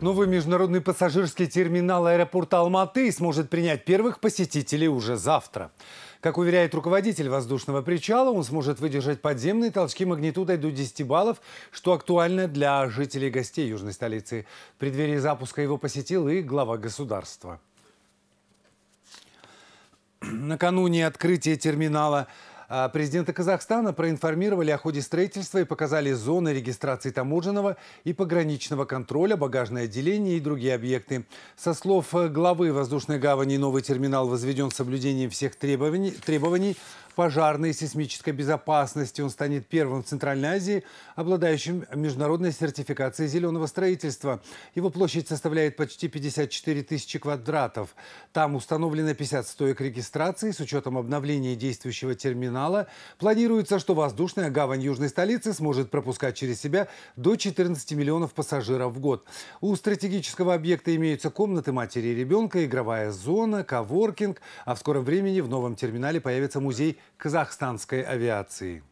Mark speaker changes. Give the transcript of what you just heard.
Speaker 1: Новый международный пассажирский терминал аэропорта Алматы сможет принять первых посетителей уже завтра. Как уверяет руководитель воздушного причала, он сможет выдержать подземные толчки магнитудой до 10 баллов, что актуально для жителей и гостей южной столицы. В преддверии запуска его посетил и глава государства. Накануне открытия терминала президента Казахстана проинформировали о ходе строительства и показали зоны регистрации таможенного и пограничного контроля, багажное отделение и другие объекты. Со слов главы воздушной гавани новый терминал возведен с соблюдением всех требований, требований пожарной и сейсмической безопасности. Он станет первым в Центральной Азии, обладающим международной сертификацией зеленого строительства. Его площадь составляет почти 54 тысячи квадратов. Там установлено 50 стоек регистрации с учетом обновления действующего терминала. Планируется, что воздушная гавань южной столицы сможет пропускать через себя до 14 миллионов пассажиров в год. У стратегического объекта имеются комнаты матери и ребенка, игровая зона, коворкинг, а в скором времени в новом терминале появится музей казахстанской авиации.